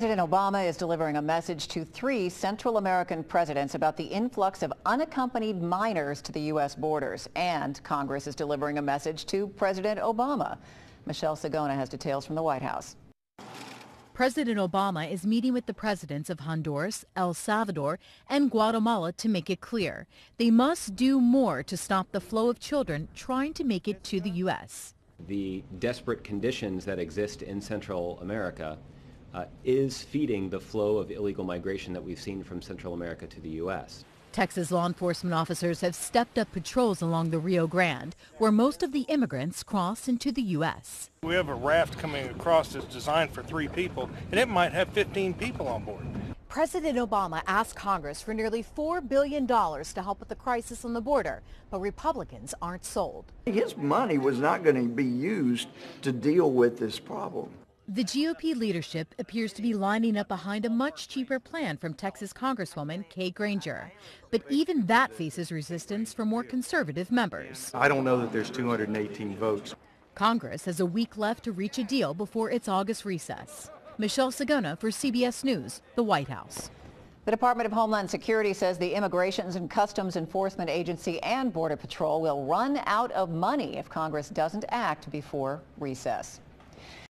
President Obama is delivering a message to three Central American presidents about the influx of unaccompanied minors to the U.S. borders. And Congress is delivering a message to President Obama. Michelle Sagona has details from the White House. President Obama is meeting with the presidents of Honduras, El Salvador, and Guatemala to make it clear they must do more to stop the flow of children trying to make it to the U.S. The desperate conditions that exist in Central America uh, is feeding the flow of illegal migration that we've seen from Central America to the U.S. Texas law enforcement officers have stepped up patrols along the Rio Grande, where most of the immigrants cross into the U.S. We have a raft coming across that's designed for three people, and it might have 15 people on board. President Obama asked Congress for nearly $4 billion to help with the crisis on the border, but Republicans aren't sold. His money was not going to be used to deal with this problem. The GOP leadership appears to be lining up behind a much cheaper plan from Texas Congresswoman Kay Granger. But even that faces resistance from more conservative members. I don't know that there's 218 votes. Congress has a week left to reach a deal before its August recess. Michelle Sagona for CBS News, the White House. The Department of Homeland Security says the Immigrations and Customs Enforcement Agency and Border Patrol will run out of money if Congress doesn't act before recess.